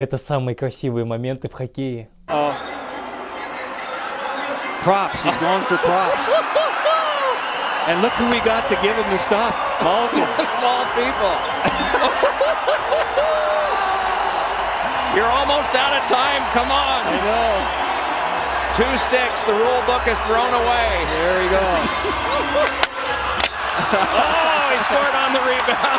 Это самые красивые моменты в хоккее. Oh. Props. He's going for props. And look who we got to give him the stop, Malkin. Of all people. You're almost out of time. Come on. I know. Two sticks. The rule book is thrown away. There we go. Oh, he scored on the rebound.